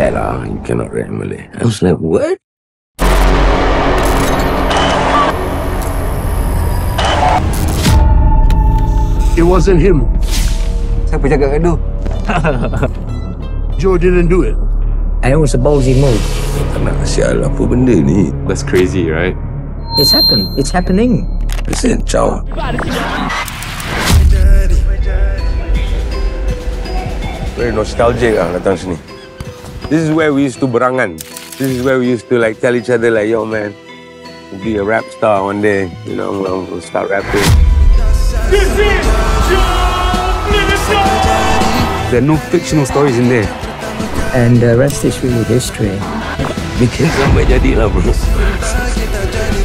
said, you cannot rap Malay. I was like, what? It wasn't him. Siapa jaga gaduh? Joe didn't do it. And it was a ballsy move. Tak nak sial apa benda ni. That's crazy, right? It's happened. It's happening. Listen, ciao. Very nostalgic lah datang sini. This is where we used to berangan. This is where we used to like tell each other like, yo man, we'll be a rap star one day. You know, we'll, we'll start rapping. There are no fictional stories in there. And the rest is really history. Bikin sampai jadi lah bro. Sampai jadi